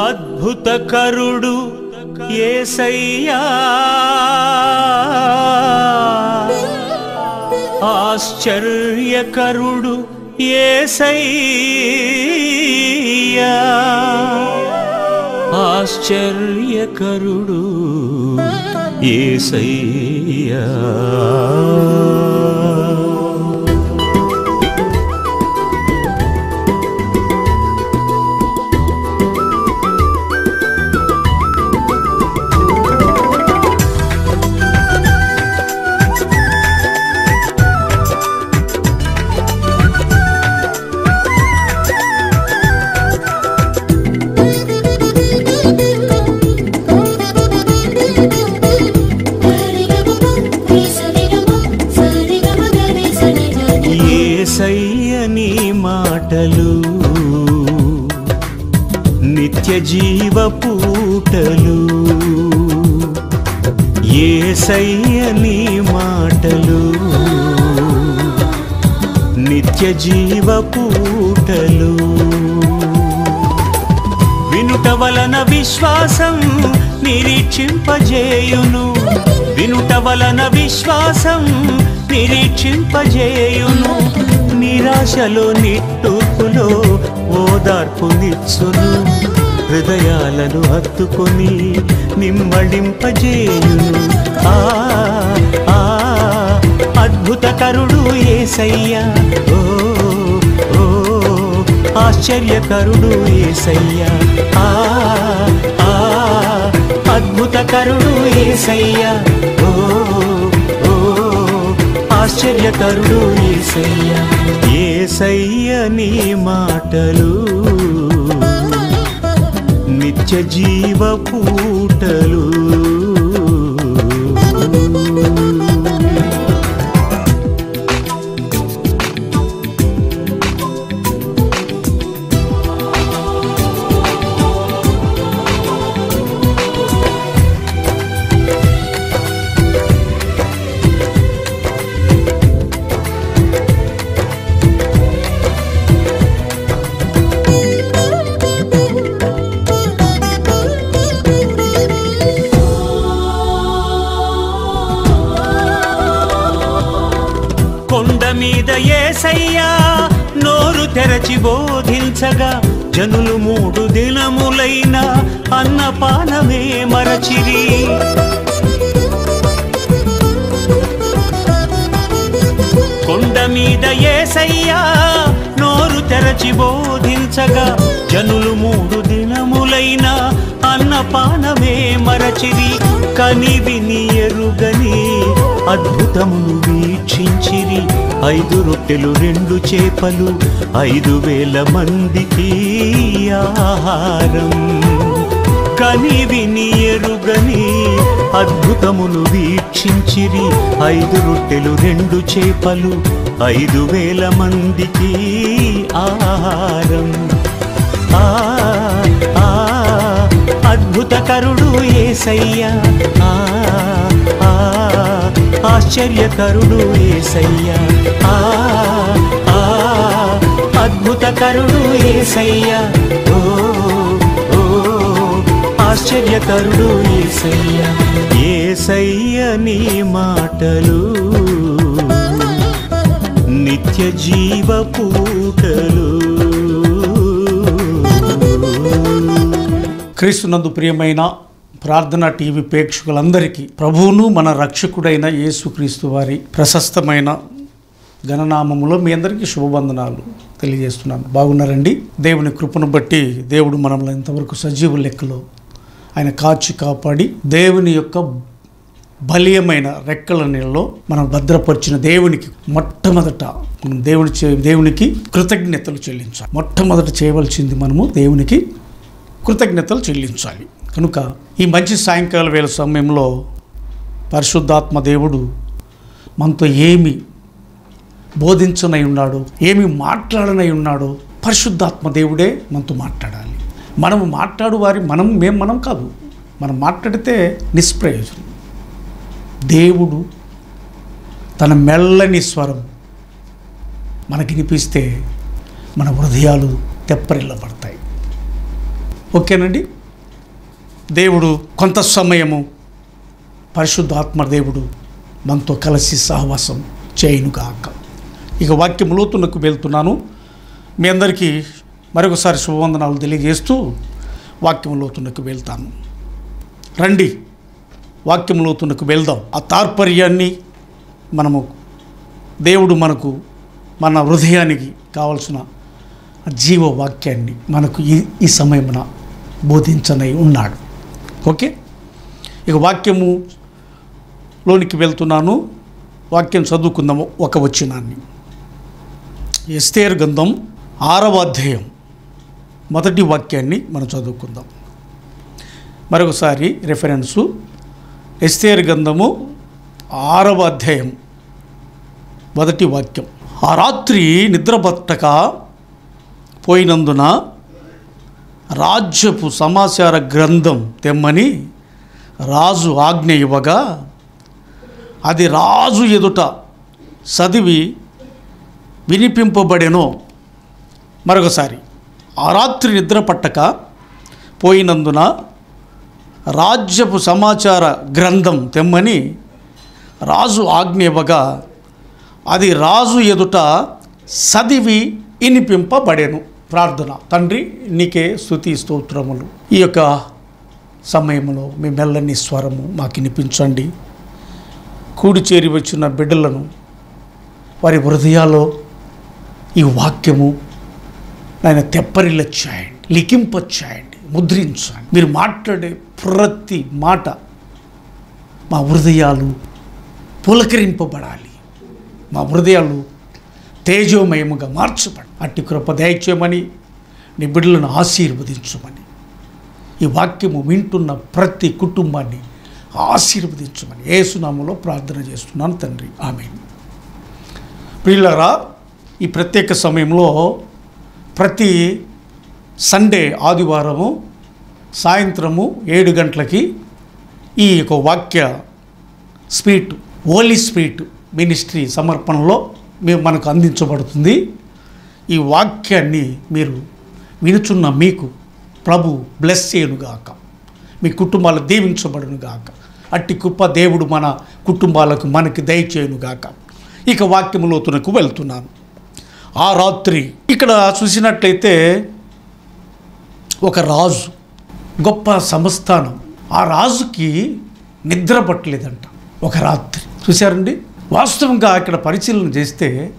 అద్భుత కరుడు ఏసయ్యా. ఆశ్చర్యకరుడు ఏసయ్యా. ఆశ్చర్యకరుడు ఏసయ్యా. జీవపూటలు జీవ పూటలు. మాటలు. నిత్య జీవ పూటలు. వినుట వలన విశ్వాసం నిరీక్షింపజేయును. వినుట వలన విశ్వాసం నిరీక్షింపజేయును. నిరాశలో నిట్టూర్పులో ఓదార్పునిచ్చును. హృదయాలను హత్తుకొని నిమ్మళింపజేయును. ఆ అద్భుత కరుడు ఏసయ్యా. ఓ ఓ ఆశ్చర్యకరుడు ఏసయ్యా. ఆ ఆ అద్భుతకరుడు ఏసయ్యా. ఓ ఓ ఆశ్చర్యకరుడు ఏసయ్యా. ఏసయ్య నీ మాటలు నిత్య జీవ పూటలు ఏసయ్యా నోరు తెరచి బోధించగా జనులు మూడు దినములైన అన్నపానమే మరచిరి. కొండ మీద ఏసయ్యా నోరు తెరచి బోధించగా జనులు మూడు దినములైన అన్నపానమే మరచిరి. కని విని ఎరుగని అద్భుతమును వీక్షించిరి. ఐదు రొట్టెలు రెండు చేపలు ఐదు వేల మందికి ఆహారం. కని విని ఎరుగని అద్భుతమును వీక్షించిరి. ఐదు రొట్టెలు రెండు చేపలు ఐదు వేల మందికి ఆహారం. ఆ ఆ అద్భుతకరుడు ఏసయ్యా. ఆ ఆ ఆశ్చర్యకరుడు ఏసయ్యా. ఆ ఆ అద్భుతకరుడు ఏసయ్యా. ఓ ఓ ఆశ్చర్యకరుడు ఏసయ్య. ఏసయ్య నీ మాటలు నిత్య జీవ పూటలు. క్రీస్తునందు ప్రియమైన ప్రార్థన టీవీ ప్రేక్షకులందరికీ ప్రభువును మన రక్షకుడైన యేసుక్రీస్తు వారి ప్రశస్తమైన గణనామములో మీ అందరికీ శుభవందనాలు తెలియజేస్తున్నాను బాగున్నారండి? దేవుని కృపను బట్టి దేవుడు మనల్ని ఇంతవరకు సజీవ లెక్కలో ఆయన కాచి కాపాడి దేవుని యొక్క బలీయమైన రెక్కల నీళ్ళలో మనం భద్రపరిచిన దేవునికి మొట్టమొదట మనం దేవుని చే- దేవునికి కృతజ్ఞతలు చెల్లించాలి. మొట్టమొదట చేయవలసింది మనము దేవునికి కృతజ్ఞతలు చెల్లించాలి. కనుక ఈ మంచి సాయంకాల వేళ సమయంలో పరిశుద్ధాత్మ దేవుడు మనతో ఏమి బోధించనై ఉన్నాడో ఏమి మాట్లాడనై ఉన్నాడో పరిశుద్ధాత్మ దేవుడే మనతో మాట్లాడాలి. మనము మాట్లాడు వారి మనం మేము మనం కాదు. మనం మాట్లాడితే నిష్ప్రయోజనం. దేవుడు తన మెల్లని స్వరం మనకి వినిపిస్తే మన హృదయాలు తెప్పరిల్లబడతాయి. ఓకేనండి? దేవుడు కొంత సమయము పరిశుద్ధాత్మ దేవుడు మనతో కలిసి సహవాసం చేయునుగాక ఇక వాక్యం లోతునకు వెళ్తున్నాను. మీ అందరికీ మరొకసారి శుభవందనాలు తెలియజేస్తూ వాక్యం లోతునకు వెళ్తాను. రండి వాక్యం లోతునకు వెళ్దాం. ఆ తాత్పర్యాన్ని మనము దేవుడు మనకు మన హృదయానికి కావలసిన జీవ వాక్యాన్ని మనకు ఈ ఈ సమయమున బోధించనై ఉన్నాడు. ఓకే? ఇక వాక్యము లోనికి వెళ్తున్నాను. వాక్యం చదువుకుందాము ఒక వచ్చినాన్ని ఎస్తేర్ గంధం ఆరవ అధ్యాయం. మొదటి వాక్యాన్ని మనం చదువుకుందాం. మరొకసారి రెఫరెన్సు ఎస్తేర్ గంధము ఆరవ అధ్యాయం. మొదటి వాక్యం. ఆ రాత్రి నిద్రపట్టక పోయినందున రాజ్యపు సమాచార గ్రంథం తెమ్మని రాజు ఆజ్ఞ ఇవ్వగా అది రాజు ఎదుట చదివి వినిపింపబడెను. మరొకసారి ఆ రాత్రి నిద్ర పట్టక పోయినందున రాజ్యపు సమాచార గ్రంథం తెమ్మని రాజు ఆజ్ఞ ఇవ్వగా అది రాజు ఎదుట చదివి ఇనిపింపబడెను ప్రార్థన. తండ్రి నీకే స్థుతి స్తోత్రములు. ఈ యొక్క సమయంలో మీ మెల్లని స్వరము మాకు వినిపించండి. కూడి చేరి వచ్చిన బిడ్డలను వారి హృదయాల్లో ఈ వాక్యము ఆయన తెప్పరిల్లొచ్చాయండి లిఖింపొచ్చాయండి ముద్రించండి. మీరు మాట్లాడే ప్రతి మాట మా హృదయాలు పులకరింపబడాలి. మా హృదయాలు తేజోమయముగా మార్చబడి అట్టి కృప దయచేయమని నీ బిడ్డలను ఆశీర్వదించమని ఈ వాక్యము వింటున్న ప్రతి కుటుంబాన్ని ఆశీర్వదించమని ఏసునామలో ప్రార్థన చేస్తున్నాను తండ్రి. ఆమె ప్రియులరా ఈ ప్రత్యేక సమయంలో ప్రతి సండే ఆదివారము సాయంత్రము ఏడు గంటలకి ఈ యొక్క వాక్య స్పీట్ ఓలీ స్పీట్ మినిస్ట్రీ సమర్పణలో మేము మనకు అందించబడుతుంది. ఈ వాక్యాన్ని మీరు వినుచున్న మీకు ప్రభు బ్లెస్ చేయనుగాక మీ కుటుంబాలు దీవించబడునుగాక అట్టి కుప్ప దేవుడు మన కుటుంబాలకు మనకి దయచేయునుగాక ఇక వాక్యములోతునకు వెళ్తున్నాను. ఆ రాత్రి ఇక్కడ చూసినట్లయితే ఒక రాజు గొప్ప సంస్థానం ఆ రాజుకి నిద్ర పట్టలేదంట. ఒక రాత్రి. చూశారండి? వాస్తవంగా ఇక్కడ పరిశీలన చేస్తే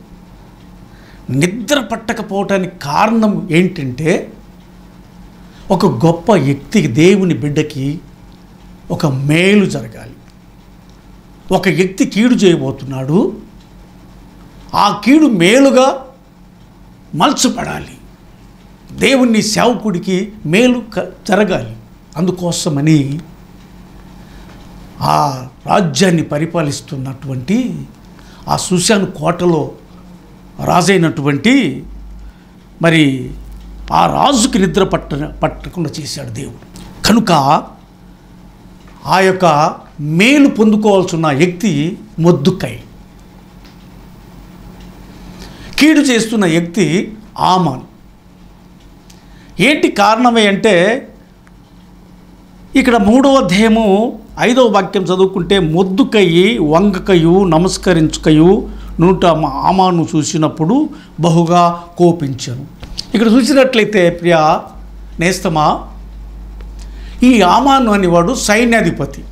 నిద్ర పట్టకపోవటానికి కారణం ఏంటంటే ఒక గొప్ప వ్యక్తికి దేవుని బిడ్డకి ఒక మేలు జరగాలి. ఒక వ్యక్తి కీడు చేయబోతున్నాడు. ఆ కీడు మేలుగా మలచబడాలి. దేవుని సేవకుడికి మేలు క- జరగాలి. అందుకోసమని ఆ రాజ్యాన్ని పరిపాలిస్తున్నటువంటి ఆ సుశాన్ కోటలో రాజైనటువంటి మరి ఆ రాజుకి నిద్ర పట్ట పట్టకుండా చేశాడు దేవుడు. కనుక ఆ యొక్క మేలు పొందుకోవాల్సిన వ్యక్తి మొద్దుకై. కీడు చేస్తున్న వ్యక్తి ఆమాన్. ఏంటి కారణమే అంటే ఇక్కడ మూడవ అధ్యాయము ఐదవ వాక్యం చదువుకుంటే మొద్దుకయ్యి వంగకయు నమస్కరించుకయు నూట ఆమాను చూసినప్పుడు బహుగా కోపించను. ఇక్కడ చూసినట్లయితే ప్రియా నేస్తమా ఈ ఆమాను అనేవాడు సైన్యాధిపతి.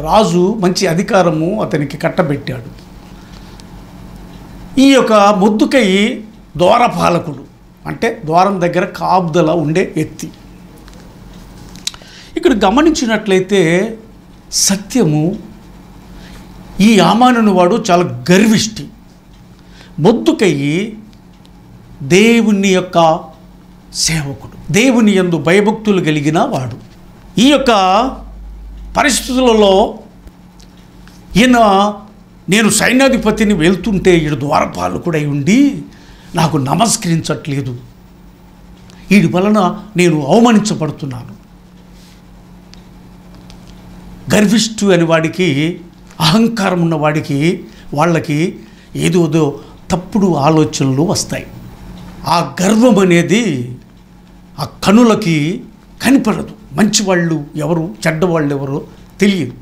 రాజు మంచి అధికారము అతనికి కట్టబెట్టాడు. ఈ యొక్క ముద్దుకయ్యి ద్వారపాలకుడు అంటే ద్వారం దగ్గర కాపుదల ఉండే వ్యక్తి. ఇక్కడ గమనించినట్లయితే సత్యము ఈ ఆమానుని వాడు చాలా గర్విష్టి. మొద్దుకయ్యి దేవుని యొక్క సేవకుడు దేవుని యందు భయభక్తులు కలిగిన వాడు. ఈ యొక్క పరిస్థితులలో ఈయన నేను సైన్యాధిపతిని వెళ్తుంటే ఈడు ద్వారపాలకుడై ఉండి నాకు నమస్కరించట్లేదు. వీడి వలన నేను అవమానించబడుతున్నాను. గర్విష్ఠు అని వాడికి అహంకారం ఉన్న వాడికి వాళ్ళకి ఏదోదో తప్పుడు ఆలోచనలు వస్తాయి. ఆ గర్వం అనేది ఆ కనులకి కనిపడదు. మంచి వాళ్ళు ఎవరు చెడ్డవాళ్ళు ఎవరో తెలియదు.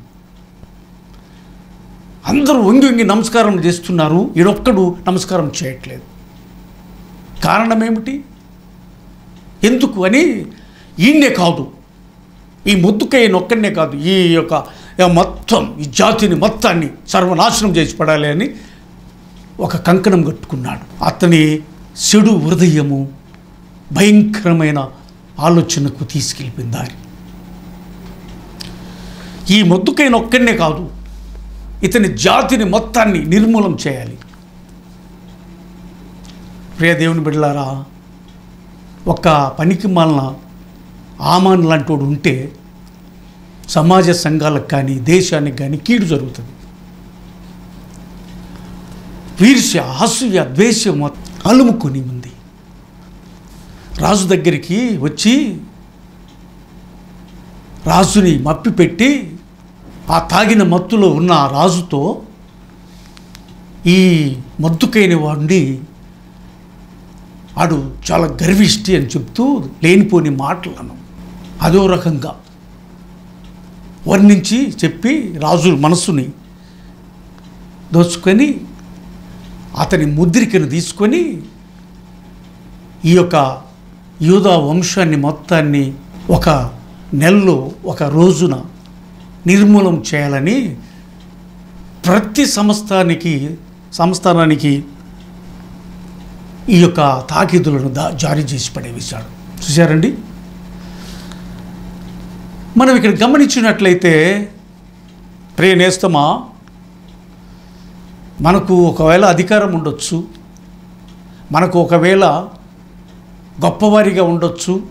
అందరూ వంగి వంగి నమస్కారం చేస్తున్నారు. ఈడొక్కడు నమస్కారం చేయట్లేదు. కారణం ఏమిటి? ఎందుకు అని ఈయనే కాదు. ఈ ముత్తుకయ్యను ఒక్కడనే కాదు ఈ యొక్క మొత్తం ఈ జాతిని మొత్తాన్ని సర్వనాశనం చేసి పడాలి అని ఒక కంకణం కట్టుకున్నాడు. అతని చెడు హృదయము భయంకరమైన ఆలోచనకు తీసుకెళ్ళిపోయింది దారి ఈ మొద్దుకైన ఒక్కడనే కాదు ఇతని జాతిని మొత్తాన్ని నిర్మూలం చేయాలి. ప్రియ దేవుని బిడ్డలారా ఒక పనికి మాలిన ఆమాన్ లాంటి వాడు ఉంటే సమాజ సంఘాలకు కానీ దేశానికి కానీ కీడు జరుగుతుంది. వీర్ష్య అసూయ ద్వేషం అలుముకొని ఉంది. రాజు దగ్గరికి వచ్చి రాజుని మప్పిపెట్టి ఆ తాగిన మత్తులో ఉన్న ఆ రాజుతో ఈ మద్దుకైన వాడిని ఆడు చాలా గర్విష్టి అని చెప్తూ లేనిపోని మాటలను అదో రకంగా వర్ణించి చెప్పి రాజు మనస్సుని దోచుకొని అతని ముద్రికను తీసుకొని ఈ యొక్క యూదా వంశాన్ని మొత్తాన్ని ఒక నెలలో ఒక రోజున నిర్మూలం చేయాలని ప్రతి సంస్థానికి సంస్థానానికి ఈ యొక్క తాకిదులను దా జారీ చేసి పడేవేశాడు చూశారండి? మనం ఇక్కడ గమనించినట్లయితే ప్రియ నేస్తమా మనకు ఒకవేళ అధికారం ఉండొచ్చు మనకు ఒకవేళ గొప్పవారిగా ఉండొచ్చు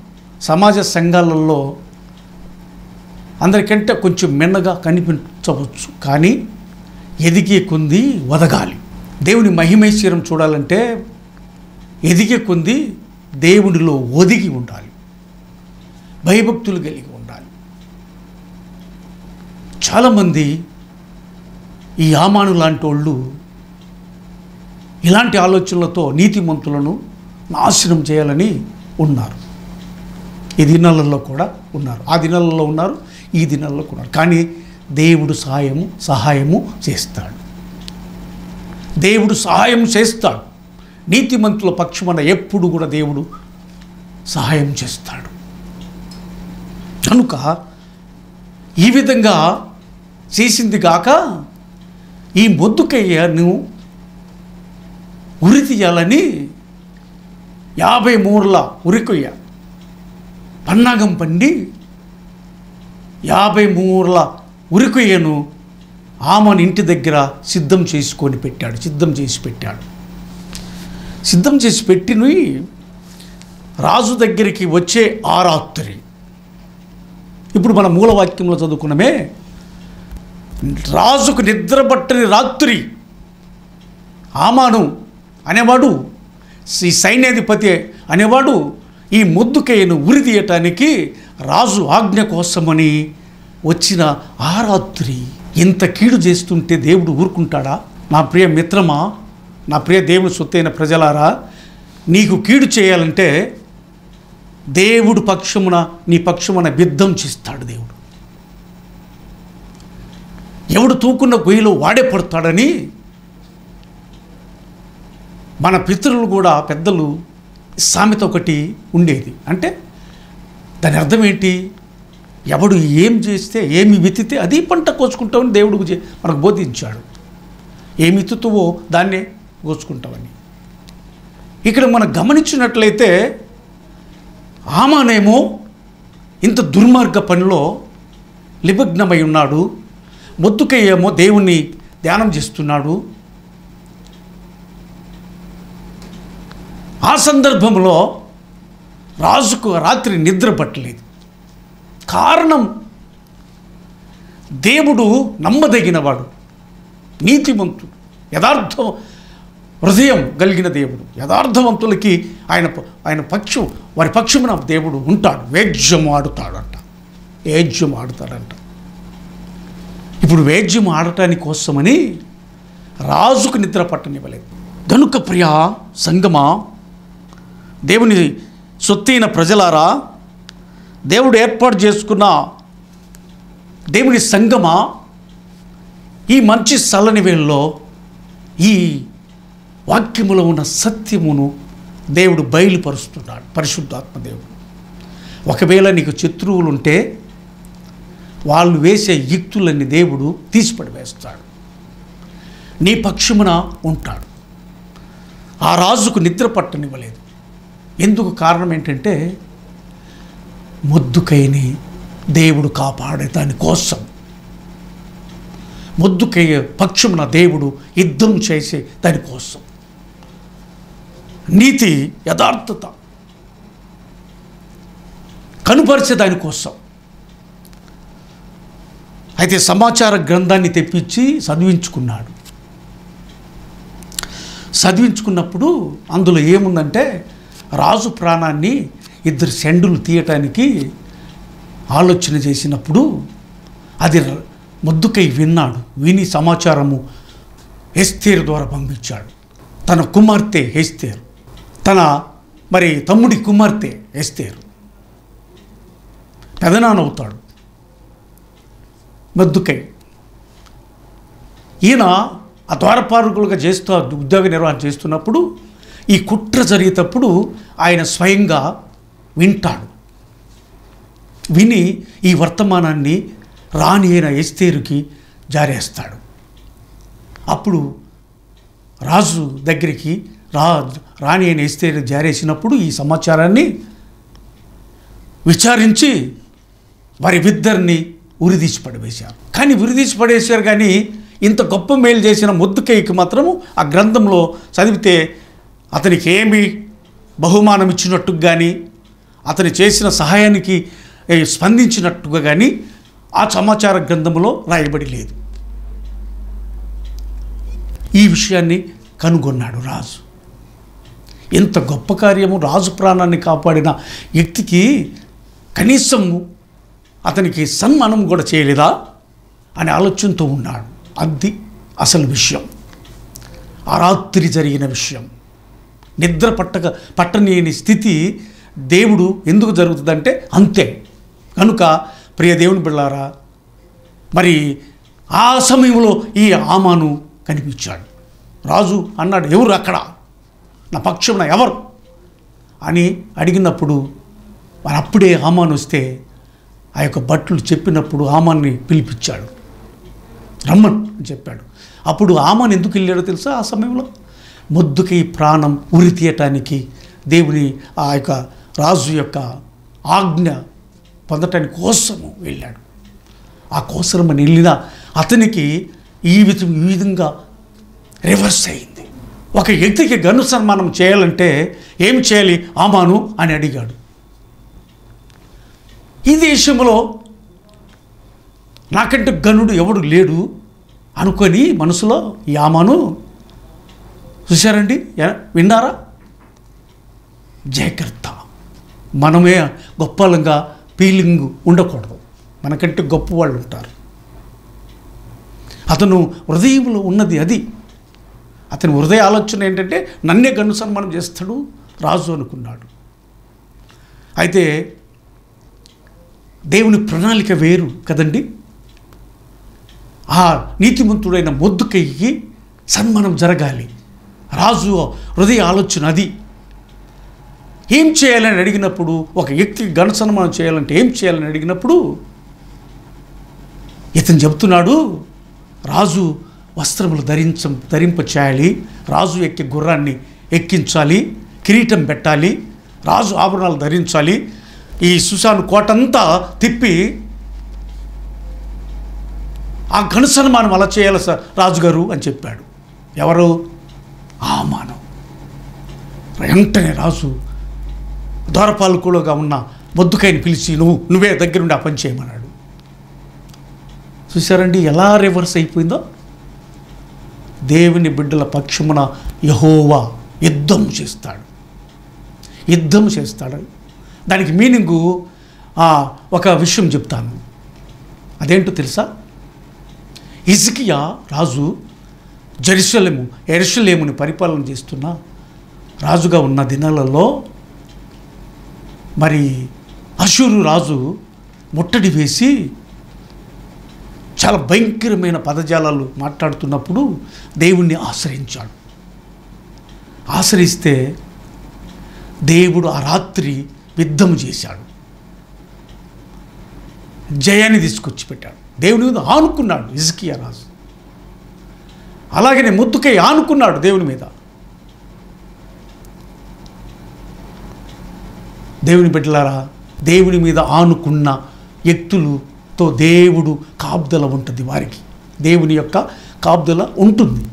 సమాజ సంఘాలలో అందరికంటే కొంచెం మిన్నగా కనిపించవచ్చు. కానీ ఎదిగే కొంది వదగాలి. దేవుని మహిమైశ్వరం చూడాలంటే ఎదిగే కొంది దేవునిలో ఒదిగి ఉండాలి. భయభక్తులు కలిగి ఉండాలి చాలామంది ఈ ఆమాను లాంటి వాళ్ళు ఇలాంటి ఆలోచనలతో నీతిమంతులను నాశనం చేయాలని ఉన్నారు. ఈ దినాలలో కూడా ఉన్నారు. ఆ దినాలలో ఉన్నారు ఈ దినాల్లో కూడా ఉన్నారు. కానీ దేవుడు సహాయము సహాయము చేస్తాడు. దేవుడు సహాయం చేస్తాడు. నీతిమంతుల పక్షమన ఎప్పుడు కూడా దేవుడు సహాయం చేస్తాడు. కనుక ఈ విధంగా చేసింది కాక ఈ మొద్దుకయ్యను ఉరి తీయాలని యాభై మూరల ఉరికొయ్య. పన్నాగం పండి యాభై మూరల ఉరికొయ్యను ఆమెను ఇంటి దగ్గర సిద్ధం చేసుకొని పెట్టాడు సిద్ధం చేసి పెట్టాడు. సిద్ధం చేసి పెట్టినవి రాజు దగ్గరికి వచ్చే ఆరాత్రి. ఇప్పుడు మన మూలవాక్యంలో చదువుకున్నమే రాజుకు నిద్రపట్టని రాత్రి ఆమాను అనేవాడు ఈ సైన్యాధిపతి అనేవాడు ఈ ముద్దుకయ్యను ఉరి తీయటానికి రాజు ఆజ్ఞ కోసమని వచ్చిన ఆ రాత్రి ఇంత కీడు చేస్తుంటే దేవుడు ఊరుకుంటాడా? నా ప్రియ మిత్రమా నా ప్రియ దేవుని సొత్తైన ప్రజలారా నీకు కీడు చేయాలంటే దేవుడు పక్షమున నీ పక్షమున బిద్ధం చేస్తాడు దేవుడు. ఎవడు తూకున్న గొయ్యిలో వాడే పడతాడని మన పితరులు కూడా పెద్దలు సామెత ఒకటి ఉండేది. అంటే దాని అర్థం ఏంటి? ఎవడు ఏం చేస్తే ఏమి విత్తితే అది పంట కోసుకుంటామని దేవుడు మనకు బోధించాడు. ఏమి విత్తుతావో దాన్నే కోసుకుంటామని. ఇక్కడ మనం గమనించినట్లయితే ఆమానేమో ఇంత దుర్మార్గ పనిలో నిమగ్నమై ఉన్నాడు. మొద్దుకయ్యేమో దేవుణ్ణి ధ్యానం చేస్తున్నాడు. ఆ సందర్భంలో రాజుకు రాత్రి నిద్ర పట్టలేదు. కారణం దేవుడు నమ్మదగినవాడు నీతిమంతుడు యథార్థ హృదయం కలిగిన దేవుడు యథార్థవంతులకి ఆయన ఆయన పక్షం వారి పక్షమున దేవుడు ఉంటాడు. వేజ్యం ఆడుతాడంట. వేజ్యం ఆడుతాడంట. ఇప్పుడు వేద్యం ఆడటానికి కోసమని రాజుకు నిద్ర పట్టనివ్వలేదు. గనుక ప్రియా సంగమా దేవుని సొత్తైన ప్రజలారా దేవుడు ఏర్పాటు చేసుకున్న దేవుని సంగమా ఈ మంచి చల్లని వేళలో ఈ వాక్యములో ఉన్న సత్యమును దేవుడు బయలుపరుస్తున్నాడు పరిశుద్ధాత్మ దేవుడు. ఒకవేళ నీకు శత్రువులు ఉంటే వాళ్ళు వేసే యుక్తులన్నీ దేవుడు తీసిపడివేస్తాడు నీ పక్షమున ఉంటాడు. ఆ రాజుకు నిద్ర పట్టనివ్వలేదు. ఎందుకు కారణం ఏంటంటే ముద్దుకైని దేవుడు కాపాడే దానికోసం ముద్దుకయ్య పక్షమున దేవుడు యుద్ధం చేసే దానికోసం నీతి యథార్థత. కనుపరిచే దానికోసం అయితే సమాచార గ్రంథాన్ని తెప్పించి చదివించుకున్నాడు. చదివించుకున్నప్పుడు అందులో ఏముందంటే రాజు ప్రాణాన్ని ఇద్దరు సెండులు తీయటానికి ఆలోచన చేసినప్పుడు అది ముద్దుకై విన్నాడు. విని సమాచారము హెస్తేర్ ద్వారా పంపించాడు. తన కుమార్తె హెస్తేరు తన మరి తమ్ముడి కుమార్తె ఎస్తేరు. పెదనానవుతాడు మెద్దుకై. ఈయన ఆ ద్వారపాలకులుగా చేస్తూ ఉద్యోగ నిర్వహణ చేస్తున్నప్పుడు ఈ కుట్ర జరిగేటప్పుడు ఆయన స్వయంగా వింటాడు. విని ఈ వర్తమానాన్ని రాణి అయిన ఎస్తేరుకి జారేస్తాడు. అప్పుడు రాజు దగ్గరికి రా రాణి అయిన ఎస్తేరు జారేసినప్పుడు ఈ సమాచారాన్ని విచారించి వారి ఇద్దరిని ఉరిదీసి పడవేశారు కానీ ఉరిదీసి పడేశారు కానీ ఇంత గొప్ప మేలు చేసిన ముద్దుకైకి మాత్రము ఆ గ్రంథంలో చదివితే అతనికి ఏమి బహుమానం ఇచ్చినట్టుగా కానీ అతను చేసిన సహాయానికి స్పందించినట్టుగా కానీ ఆ సమాచార గ్రంథంలో రాయబడి లేదు. ఈ విషయాన్ని కనుగొన్నాడు రాజు. ఇంత గొప్ప కార్యము రాజు ప్రాణాన్ని కాపాడిన వ్యక్తికి కనీసం అతనికి సన్మానం కూడా చేయలేదా అనే ఆలోచనతో ఉన్నాడు. అది అసలు విషయం. ఆ రాత్రి జరిగిన విషయం. నిద్ర పట్టక పట్టలేని స్థితి దేవుడు ఎందుకు జరుగుతుందంటే అంతే. కనుక ప్రియ దేవుని బిళ్ళారా మరి ఆ సమయంలో ఈ ఆమాను కనిపించాడు. రాజు అన్నాడు ఎవరు అక్కడ? నా పక్షమున ఎవరు? అని అడిగినప్పుడు మరి అప్పుడే ఆమాను వస్తే ఆ యొక్క భట్లు చెప్పినప్పుడు ఆమాన్ని పిలిపించాడు. రమ్మన్ అని చెప్పాడు. అప్పుడు ఆమాన్ ఎందుకు వెళ్ళాడో తెలుసా? ఆ సమయంలో ముద్దుకి ప్రాణం ఉరి తీయటానికి దేవుని ఆ యొక్క రాజు యొక్క ఆజ్ఞ పొందటానికి కోసము వెళ్ళాడు. ఆ కోసరం అని వెళ్ళిన అతనికి ఈ విధ ఈ విధంగా రివర్స్ అయింది. ఒక వ్యక్తికి గను సన్మానం చేయాలంటే ఏం చేయాలి? ఆమాను అని అడిగాడు. ఈ దేశంలో నాకంటే గనుడు ఎవడు లేడు అనుకొని మనసులో యామను చూశారండి? విన్నారా? జాగ్రత్త మనమే గొప్పలంగా ఫీలింగ్ ఉండకూడదు. మనకంటే గొప్ప వాళ్ళు ఉంటారు. అతను హృదయంలో ఉన్నది అది. అతని హృదయ ఆలోచన ఏంటంటే నన్నే గన్ను సన్మానం చేస్తాడు రాజు అనుకున్నాడు. అయితే దేవుని ప్రణాళిక వేరు కదండి. ఆ నీతిమంతుడైన మొద్దుకయ్యి సన్మానం జరగాలి. రాజు హృదయ ఆలోచన అది. ఏం చేయాలని అడిగినప్పుడు ఒక వ్యక్తికి ఘన సన్మానం చేయాలంటే ఏం చేయాలని అడిగినప్పుడు ఇతను చెబుతున్నాడు రాజు వస్త్రములు ధరించ ధరింప చేయాలి రాజు ఎక్కి గుర్రాన్ని ఎక్కించాలి కిరీటం పెట్టాలి. రాజు ఆభరణాలు ధరించాలి. ఈ సుశాను కోటంతా తిప్పి ఆ ఘన సన్మానం అలా చేయాలి సార్ రాజుగారు అని చెప్పాడు. ఎవరు? ఆమానం. వెంటనే రాజు ద్వారపాలకులుగా ఉన్న బొద్దుకాయని పిలిచి నువ్వు నువ్వే దగ్గరుండి ఆ పని చేయమన్నాడు. చూసారండి ఎలా రివర్స్ అయిపోయిందో? దేవుని బిడ్డల పక్షమున యహోవా యుద్ధం చేస్తాడు. యుద్ధం చేస్తాడు. దానికి మీనింగు ఆ, ఒక విషయం చెప్తాను. అదేంటో తెలుసా? ఇజ్కియా రాజు జెరుసలేము ఎరుసలేముని పరిపాలన చేస్తున్న రాజుగా ఉన్న దినాలలో మరి అశూరు రాజు ముట్టడి వేసి చాలా భయంకరమైన పదజాలాలు మాట్లాడుతున్నప్పుడు దేవుణ్ణి ఆశ్రయించాడు. ఆశ్రయిస్తే దేవుడు ఆ రాత్రి యుద్ధము చేశాడు. జయాన్ని తీసుకొచ్చి పెట్టాడు దేవుని మీద ఆనుకున్నాడు ఇజ్కియా రాజు. అలాగనే ముద్దుకై ఆనుకున్నాడు దేవుని మీద. దేవుని బిడ్డలారా దేవుని మీద ఆనుకున్న వ్యక్తులతో దేవుడు కాపుదల ఉంటుంది వారికి. దేవుని యొక్క కాపుదల ఉంటుంది.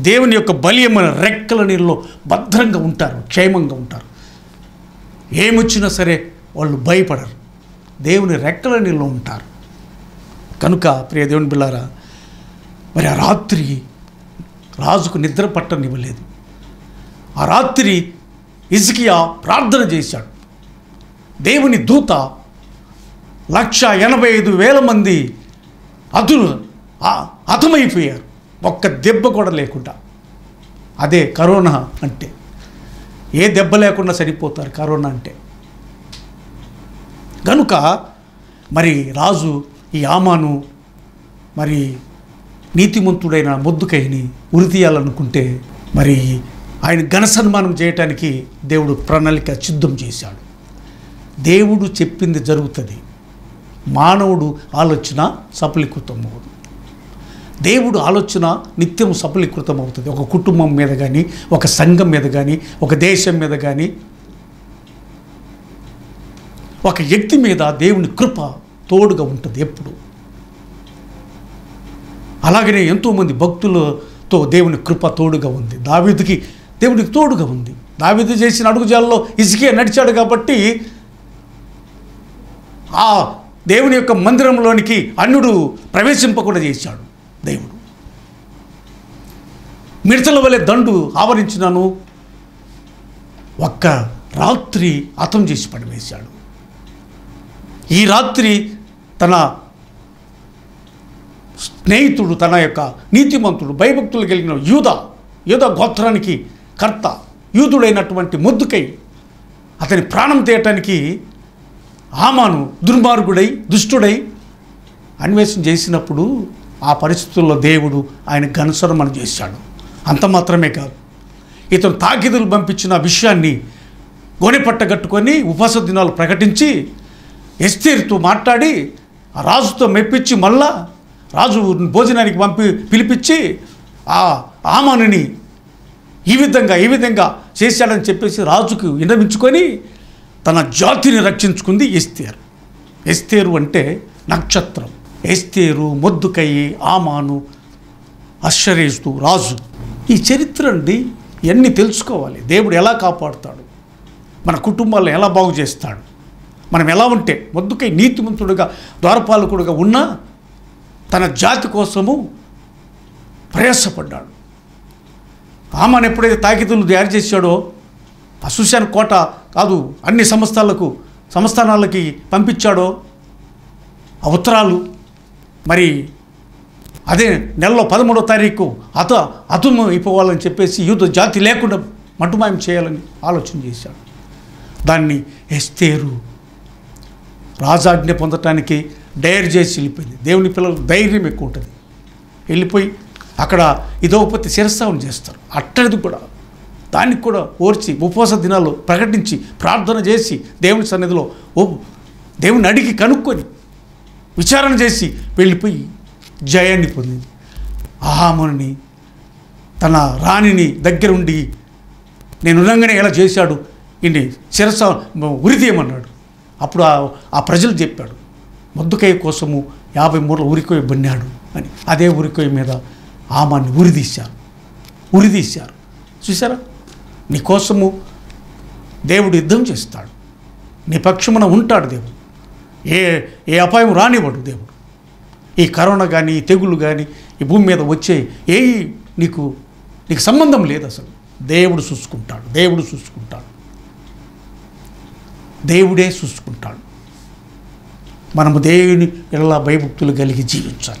దేవుని యొక్క బలీయమైన రెక్కల నీళ్ళలో భద్రంగా ఉంటారు క్షేమంగా ఉంటారు. ఏమొచ్చినా సరే వాళ్ళు భయపడరు. దేవుని రెక్కల నీళ్ళు ఉంటారు. కనుక ప్రియ దేవుని బిళ్ళారా మరి ఆ రాత్రి రాజుకు నిద్ర పట్టనివ్వలేదు. ఆ రాత్రి ఇజ్కియా ప్రార్థన చేశాడు. దేవుని దూత లక్ష ఎనభై ఐదు వేల మంది అతులు అతమైపోయారు ఒక్క దెబ్బ కూడా లేకుండా. అదే కరోనా అంటే. ఏ దెబ్బ లేకుండా చనిపోతారు కరోనా అంటే. కనుక మరి రాజు ఈ ఆమాను మరి నీతిమంతుడైన ముద్దుకైని ఉరి తీయాలనుకుంటే మరి ఆయన ఘన సన్మానం చేయటానికి దేవుడు ప్రణాళిక సిద్ధం చేశాడు. దేవుడు చెప్పింది జరుగుతుంది. మానవుడు ఆలోచన సఫలీకృతం అవ్వదు దేవుడు ఆలోచన నిత్యం సఫలీకృతం అవుతుంది ఒక కుటుంబం మీద కానీ ఒక సంఘం మీద కానీ ఒక దేశం మీద కానీ ఒక వ్యక్తి మీద దేవుని కృప తోడుగా ఉంటుంది ఎప్పుడు. అలాగనే ఎంతోమంది భక్తులతో దేవుని కృప తోడుగా ఉంది. దావీదుకి దేవునికి తోడుగా ఉంది. దావీదు చేసిన అడుగుజాలలో ఇసుకే నడిచాడు కాబట్టి ఆ దేవుని యొక్క మందిరంలోనికి అన్నుడు ప్రవేశింపకుండా చేశాడు. దేవుడు. మిడతల వలె దండు ఆవరించినను ఒక్క రాత్రి అతం చేసి పడివేశాడు. ఈ రాత్రి తన స్నేహితుడు తన యొక్క నీతిమంతుడు భయభక్తులు కలిగిన యూధ యూధ గోత్రానికి కర్త యూదుడైనటువంటి ముద్దుకై అతని ప్రాణం తీయటానికి ఆమాను దుర్మార్గుడై దుష్టుడై అన్వేషణ చేసినప్పుడు ఆ పరిస్థితుల్లో దేవుడు ఆయన ఘనసరమణ చేశాడు. అంత మాత్రమే కాదు. ఇతను తాకిదులు పంపించిన విషయాన్ని గొనెపట్టగట్టుకొని ఉపవాస దినాలు ప్రకటించి ఎస్తేరుతో మాట్లాడి రాజుతో మెప్పించి మళ్ళా రాజు భోజనానికి పంపి పిలిపించి ఆ ఆమనుని ఈ విధంగా ఈ విధంగా చేశాడని చెప్పేసి రాజుకు విన్నవించుకొని తన జాతిని రక్షించుకుంది ఎస్తేరు. ఎస్తేరు అంటే నక్షత్రం. ఎస్తేరు మొద్దుకయ్యి ఆమాను అశ్వరేస్తు రాజు. ఈ చరిత్ర అండి ఇవన్నీ తెలుసుకోవాలి? దేవుడు ఎలా కాపాడుతాడు? మన కుటుంబాలను ఎలా బాగు చేస్తాడు? మనం ఎలా ఉంటే మొద్దుకై నీతిమంతుడుగా ద్వారపాలకుడుగా ఉన్నా తన జాతి కోసము ప్రయాసపడ్డాడు. ఆమెను ఎప్పుడైతే తాకితులు తయారు చేశాడో ఆ సుశాన్ కోట కాదు అన్ని సంస్థలకు సంస్థానాలకి పంపించాడో ఆ ఉత్తరాలు మరి అదే నెలలో పదమూడో తారీఖు అత అతుము అయిపోవాలని చెప్పేసి యూత జాతి లేకుండా మటుమాయం చేయాలని ఆలోచన చేశాడు. దాన్ని ఎస్తేరు రాజాజ్ఞ పొందటానికి డైర్ చేసి వెళ్ళిపోయింది. దేవుని పిల్లలకు ధైర్యం ఎక్కువ ఉంటుంది. వెళ్ళిపోయి అక్కడ ఇదోపతి శిరస్సావం చేస్తారు. అట్టడిది కూడా దానికి కూడా ఓర్చి ఉపవాస దినాలు ప్రకటించి ప్రార్థన చేసి దేవుని సన్నిధిలో ఓ దేవుని అడిగి కనుక్కొని విచారణ చేసి వెళ్ళిపోయి జయాన్ని పొందింది. ఆహాముని తన రాణిని దగ్గరుండి నేను ఉల్లంఘన ఎలా చేశాడు? ఇండి శిరస ఉరిదీయమన్నాడు అప్పుడు ఆ ప్రజలు చెప్పాడు ముద్దుకాయ కోసము యాభై మూరలు ఉరికోయ బన్నాడు అని. అదే ఉరికోయ మీద ఆమాన్ని ఉరిదీశారు ఉరిదీశారు చూసారా నీ కోసము దేవుడు యుద్ధం చేస్తాడు. నీ పక్షమున ఉంటాడు దేవుడు. ఏ ఏ అపాయం రానివ్వడు దేవుడు. ఈ కరోనా కానీ ఈ తెగులు కానీ ఈ భూమి మీద వచ్చే ఏ నీకు నీకు సంబంధం లేదు అసలు. దేవుడు చూసుకుంటాడు దేవుడు చూసుకుంటాడు. దేవుడే చూసుకుంటాడు. మనము దేవుని ఎలా భయభక్తులు కలిగి జీవించాలి.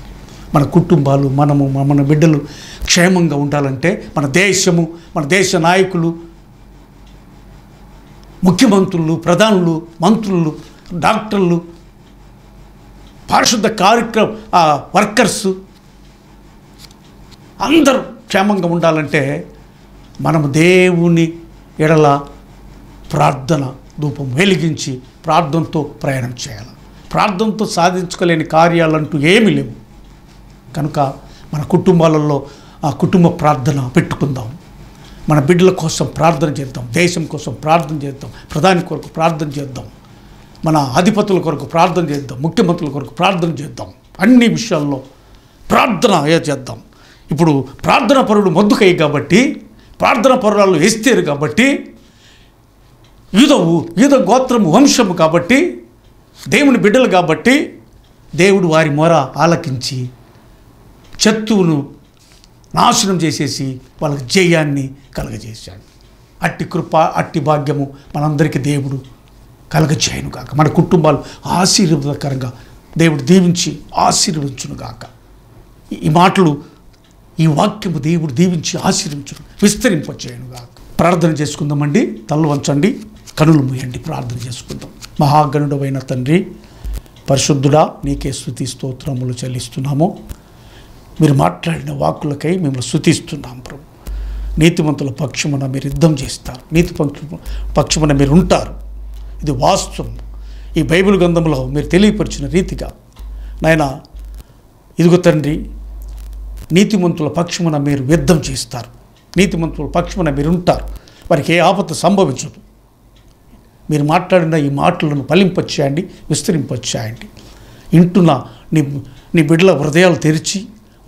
మన కుటుంబాలు మనము మన- మన బిడ్డలు క్షేమంగా ఉండాలంటే మన దేశము మన దేశ నాయకులు ముఖ్యమంత్రులు ప్రధానులు మంత్రులు డాక్టర్లు పారిశుద్ధ కార్యక్రమ వర్కర్స్ అందరూ క్షేమంగా ఉండాలంటే మనము దేవుని ఎడల ప్రార్థన ధూపం వెలిగించి ప్రార్థనతో ప్రయాణం చేయాలి. ప్రార్థనతో సాధించుకోలేని కార్యాలంటూ ఏమీ లేవు. కనుక మన కుటుంబాలలో ఆ కుటుంబ ప్రార్థన పెట్టుకుందాం. మన బిడ్డల కోసం ప్రార్థన చేద్దాం. దేశం కోసం ప్రార్థన చేద్దాం. ప్రధాని కొరకు ప్రార్థన చేద్దాం. మన అధిపతుల కొరకు ప్రార్థన చేద్దాం ముఖ్యమంత్రుల కొరకు ప్రార్థన చేద్దాం. అన్ని విషయాల్లో ప్రార్థన చేద్దాం. ఇప్పుడు ప్రార్థన పరుడు మొద్దుకయ్యి కాబట్టి ప్రార్థన పరురాలు వేస్తేరు కాబట్టి యూదవు యూద గోత్రము వంశము కాబట్టి దేవుని బిడ్డలు కాబట్టి దేవుడు వారి మొర ఆలకించి శత్రువును నాశనం చేసేసి వాళ్ళకి జయాన్ని కలగజేశాడు. అట్టి కృప అట్టి భాగ్యము మనందరికీ దేవుడు కలగజేయను గాక. మన కుటుంబాలు ఆశీర్వాదకరంగా దేవుడు దీవించి ఆశీర్వదించును గాక ఈ- మాటలు ఈ వాక్యము దేవుడు దీవించి ఆశీర్వించును విస్తరింపచేయను గాక ప్రార్థన చేసుకుందామండి. తల్లు వంచండి కనులు మూయండి. ప్రార్థన చేసుకుందాం. మహాగణుడమైన తండ్రి పరిశుద్ధుడా నీకే స్థుతి స్తోత్రములు చెల్లిస్తున్నాము. మీరు మాట్లాడిన వాక్కులకై మిమ్మల్ని స్థుతిస్తున్నాం ప్రభు. నీతిమంతుల పక్షమున మీరు యుద్ధం చేస్తారు. నీతి పక్ష పక్షమున మీరు ఉంటారు. ఇది వాస్తవం. ఈ బైబిల్ గ్రంథంలో మీరు తెలియపరిచిన రీతిగా నాయన ఇదిగో తండ్రి నీతిమంతుల పక్షమున మీరు యుద్ధం చేస్తారు. నీతిమంతుల పక్షమున మీరు ఉంటారు వారికి ఏ ఆపత్తు సంభవించదు. మీరు మాట్లాడిన ఈ మాటలను ఫలింపచ్చేయండి విస్తరింపచేయండి. ఇంటున్న నీ నీ బిడ్డల హృదయాలు తెరిచి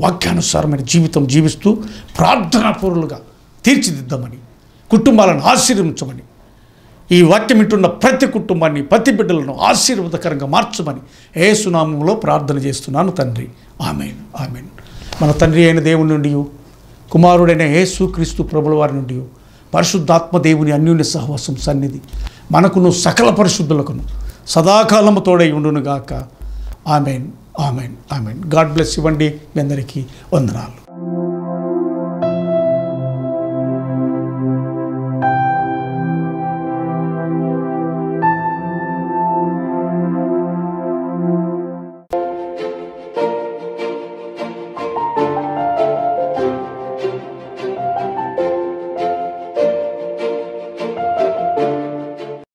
వాక్యానుసారమైన జీవితం జీవిస్తూ ప్రార్థనాపూర్లుగా తీర్చిదిద్దామని కుటుంబాలను ఆశీర్వించమని ఈ వాక్యం వింటున్న ప్రతి కుటుంబాన్ని ప్రతి బిడ్డలను ఆశీర్వాదకరంగా మార్చమని ఏసునామంలో ప్రార్థన చేస్తున్నాను తండ్రి. ఆమెన్. ఆమెన్. మన తండ్రి అయిన దేవుని నుండి కుమారుడైన యేసు క్రీస్తు ప్రభుల వారి నుండి పరిశుద్ధాత్మ దేవుని అన్యోన్య సహవాసం సన్నిధి మనకును సకల పరిశుద్ధులకును సదాకాలము తోడై ఉండునుగాక. Amen. Amen. Amen. God bless ఇవ్వండి మీ అందరికీ వందనాలు.